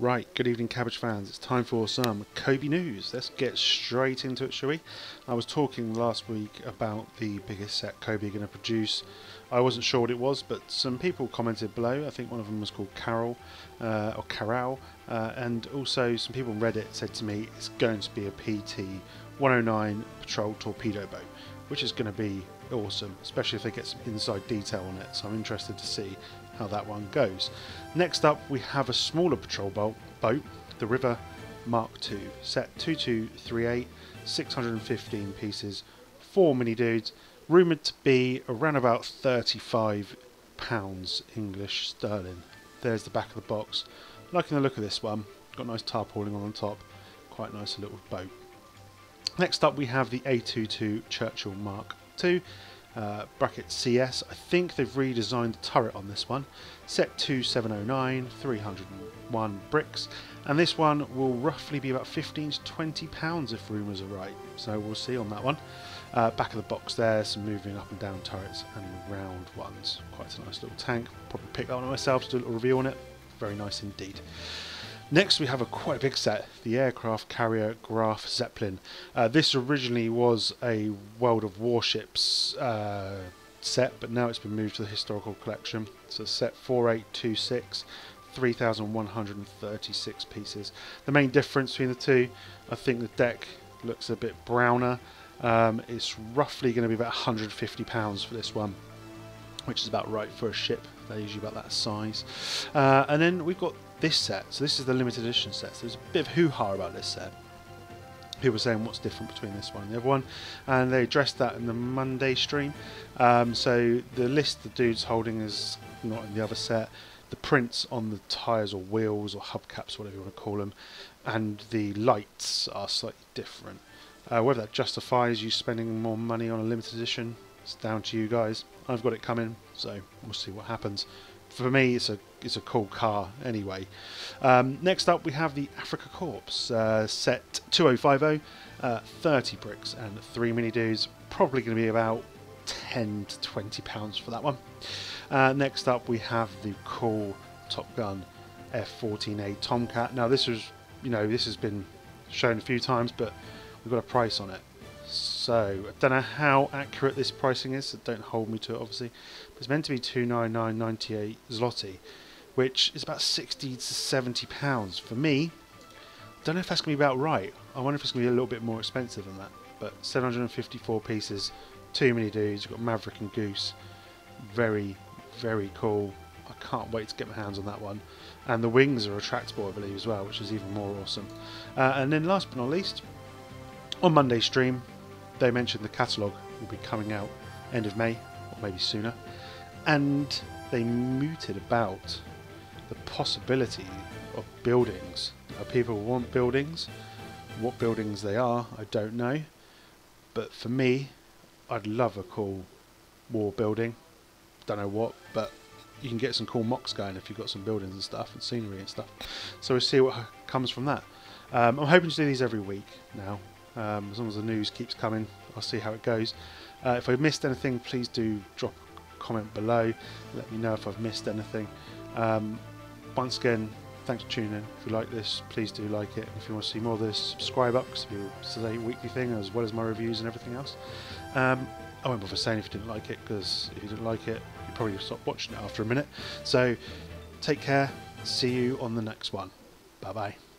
Right, good evening, Cabbage fans. It's time for some Cobi news. Let's get straight into it, shall we? I was talking last week about the biggest set Cobi are going to produce. I wasn't sure what it was, but some people commented below. I think one of them was called Carol uh, or Carol, uh, and also some people on Reddit said to me it's going to be a PT 109 Patrol Torpedo Boat, which is going to be awesome, especially if they get some inside detail on it. So I'm interested to see how that one goes. Next up, we have a smaller patrol boat, boat the River Mark II, set 2238, 615 pieces, four mini dudes, rumoured to be around about 35 pounds English sterling. There's the back of the box. Liking the look of this one. Got nice tarpaulin on the top. Quite nice little boat. Next up we have the A22 Churchill Mark II uh, bracket CS. I think they've redesigned the turret on this one. Set 2709, 301 bricks, and this one will roughly be about 15 to 20 pounds if rumours are right. So we'll see on that one. Uh, back of the box there, some moving up and down turrets and round ones. Quite a nice little tank. Probably pick that one myself to do a little review on it. Very nice indeed. Next we have a quite big set, the aircraft carrier Graf Zeppelin. Uh, this originally was a World of Warships uh, set, but now it's been moved to the historical collection. So set 4826, 3,136 pieces. The main difference between the two, I think the deck looks a bit browner. Um, it's roughly going to be about 150 pounds for this one, which is about right for a ship. They're usually about that size. Uh, and then we've got this set. So this is the limited edition set. So there's a bit of hoo-ha about this set. People saying what's different between this one and the other one, and they addressed that in the Monday stream. Um, so the list the dude's holding is not in the other set. The prints on the tyres or wheels or hubcaps, whatever you want to call them, and the lights are slightly different. Uh, whether that justifies you spending more money on a limited edition, it's down to you guys. I've got it coming, so we'll see what happens for me, it's a it's a cool car anyway. Um, next up, we have the Africa Korps uh, set 2050, uh, 30 bricks and three mini dudes. Probably going to be about 10 to 20 pounds for that one. Uh, next up, we have the cool Top Gun F14A Tomcat. Now, this was you know this has been shown a few times, but we've got a price on it. So, I don't know how accurate this pricing is, so don't hold me to it obviously. But it's meant to be 299.98 zloty, which is about 60 to 70 pounds. For me, don't know if that's going to be about right. I wonder if it's going to be a little bit more expensive than that. But 754 pieces, two many dudes. You've got Maverick and Goose. Very, very cool. I can't wait to get my hands on that one. And the wings are retractable, I believe, as well, which is even more awesome. Uh, and then last but not least, on Monday stream, they mentioned the catalogue will be coming out end of May or maybe sooner, and they mooted about the possibility of buildings. Now, people want buildings. What buildings they are, I don't know. But for me, I'd love a cool war building. Don't know what, but you can get some cool mocks going if you've got some buildings and stuff and scenery and stuff. So we'll see what comes from that. Um, I'm hoping to do these every week now. Um, as long as the news keeps coming, I'll see how it goes. Uh, if I've missed anything, please do drop a comment below. Let me know if I've missed anything. Um, once again, thanks for tuning in. If you like this, please do like it. If you want to see more of this, subscribe up because it's a weekly thing as well as my reviews and everything else. Um, I won't bother saying if you didn't like it because if you didn't like it, you probably stop watching it after a minute. So take care. See you on the next one. Bye bye.